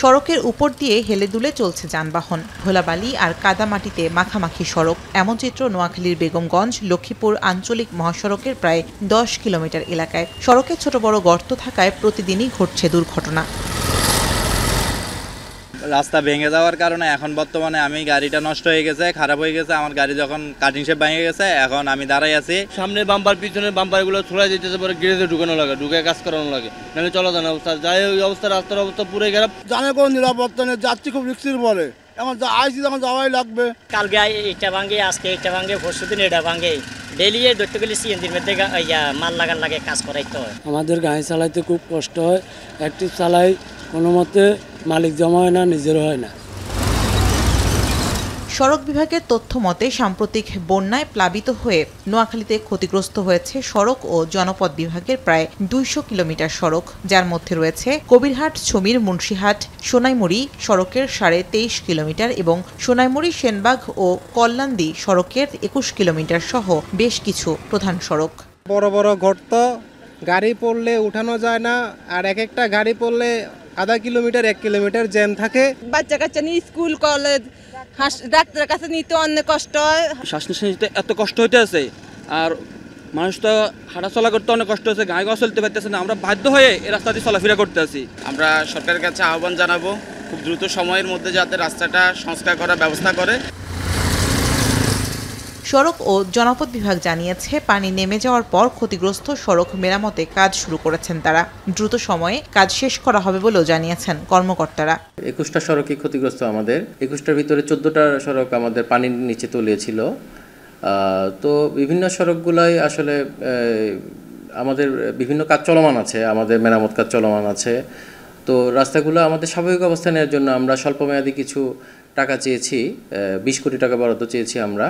সড়কের উপর দিয়ে হেলে দুলে চলছে যানবাহন। ধুলাবালি আর কাদামাটিতে মাখামাখি সড়ক। এমন চিত্র নোয়াখালীর বেগমগঞ্জ, লক্ষ্মীপুর আঞ্চলিক মহাসড়কের প্রায় দশ কিলোমিটার এলাকায়। সড়কে ছোট বড় গর্ত থাকায় প্রতিদিনই ঘটছে দুর্ঘটনা। রাস্তা ভেঙে যাওয়ার কারণে এখন বর্তমানে আমি গাড়িটা নষ্ট হয়ে গেছে খারাপ হয়ে গেছে। আমার গাড়ি যখন কাটিং শেপ ভেঙে গেছে এখন আমি দাঁড়াই আছি। সামনে বাম্পার পিছনে বাম্পারগুলো ছড়াই দিতেছে পরে গেড়েতে ঢুকানো লাগে ঢুকে কাজ করানো লাগে। নাহলে চলা যায় না অবস্থা। যাই ওই অবস্থা রাস্তার অবস্থা পুরো খারাপ। জানে কোনো নিরাপত্তা নেই যাচ্ছি খুব রিক্সির বলে এখন যা আইসি যখন যাওয়াই লাগবে। কালকে এটা ভাঙে আজকে এটা ভাঙে পরশু দিন এটা ভাঙে। ডেলি ধরতে গেলে সিএনজির মধ্যে ইয়া মাল লাগান লাগে কাজ করাইতে হয়। আমাদের গাড়ি চালাইতে খুব কষ্ট হয়। একটি চালাই কোনো মতে মালিক জমা হয় না নিজের হয় না। সড়ক বিভাগের তথ্য মতে সাম্প্রতিক বন্যায় প্লাবিত হয়ে নোয়াখালীতে ক্ষতিগ্রস্ত হয়েছে সড়ক ও জনপদ বিভাগের প্রায় দুইশো কিলোমিটার সড়ক যার মধ্যে রয়েছে কবিরহাট ছমির মুন্সিহাট সোনাইমুড়ি সড়কের সাড়ে তেইশ কিলোমিটার এবং সোনাইমুড়ি সেনবাগ ও কল্যাণদি সড়কের একুশ কিলোমিটার সহ বেশ কিছু প্রধান সড়ক। বড় বড় গর্ত গাড়ি পড়লে উঠানো যায় না আর এক একটা গাড়ি পড়লে আধা কিলোমিটার এক কিলোমিটার জ্যাম থাকে। বাচ্চা কাচ্চা নিয়ে স্কুল কলেজ হাস ডাক্তারের কাছে নিতে অনেক কষ্ট হয়। শ্বাস নিঃশ্বাস নিতে এত কষ্ট হইতে আছে। আর মানুষ তো হাঁটাচলা করতে অনেক কষ্ট হচ্ছে গায়ে গাছ চলতে পারতেছে না। আমরা বাধ্য হয়ে এই রাস্তা দিয়ে চলাফেরা করতে আছি। আমরা সরকারের কাছে আহ্বান জানাব খুব দ্রুত সময়ের মধ্যে যাতে রাস্তাটা সংস্কার করার ব্যবস্থা করে। সড়ক ও জনপদ বিভাগ জানিয়েছে, পানি নেমে যাওয়ার পর ক্ষতিগ্রস্ত সড়ক মেরামতে কাজ শুরু করেছেন তারা। দ্রুত সময়ে কাজ শেষ করা হবে বলেও জানিয়েছেন কর্মকর্তারা। একুশটা সড়কই ক্ষতিগ্রস্ত আমাদের। একুশটার ভিতরে চোদ্দোটা সড়ক আমাদের পানির নিচে তলিয়েছিল। তো বিভিন্ন সড়কগুলাই আসলে আমাদের বিভিন্ন কাজ চলমান আছে, আমাদের মেরামত কাজ চলমান আছে। তো রাস্তাগুলো আমাদের স্বাভাবিক অবস্থা নেওয়ার জন্য আমরা স্বল্পমেয়াদী কিছু টাকা চেয়েছি বিশ কোটি টাকা বরাদ্দ চেয়েছি আমরা।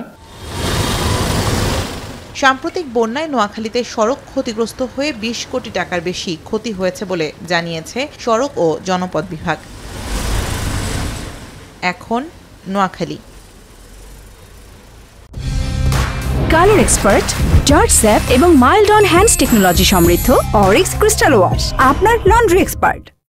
সাম্প্রতিক বন্যায় নোয়াখালীতে সড়ক ক্ষতিগ্রস্ত হয়ে বিশ কোটি টাকার বেশি ক্ষতি হয়েছে বলে জানিয়েছে সড়ক ও জনপদ বিভাগ। এখন Noakhali. Colour expert, germ safe এবং মাইল্ড অন হ্যান্ডস টেকনোলজি সমৃদ্ধ অরিক্স ক্রিস্টাল ওয়াশ, আপনার লন্ড্রি এক্সপার্ট।